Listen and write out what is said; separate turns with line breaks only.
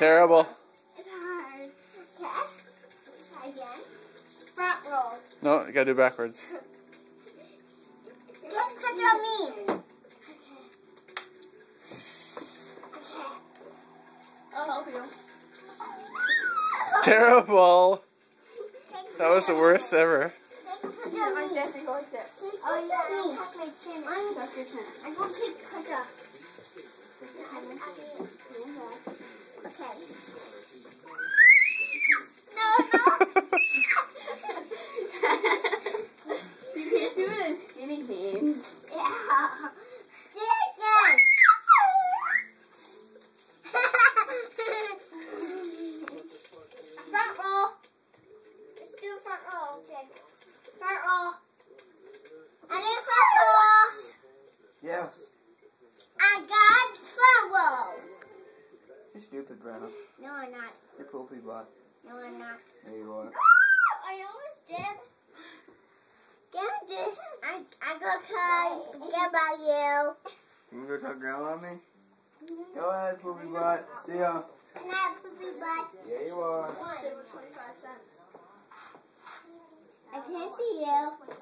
Terrible.
It's hard. Okay. Again. Front roll.
No, you gotta do backwards.
Don't cut on me. Okay. Okay. I'll help you.
Terrible. That was the worst ever.
Yeah, I'm Jesse, go like this. Oh, yeah, I'll tuck my chin. I'm tuck your chin. I'm going to take cut up. Okay. No, no.
You can't do it in skinny jeans.
Yeah. Do it again. front roll. Let's do front roll. Okay. Front roll. I did front roll.
Yes.
I got front roll.
You're stupid, Brenna.
No, I'm not.
You're poopy butt.
No, I'm not.
There you are.
I almost did. Get this. I I go cause forget about you.
You gonna go talk grandma on me? Mm-hmm. Go ahead, poopy butt. See ya.
Can I have poopy butt?
Yeah, you are.
I can't see you.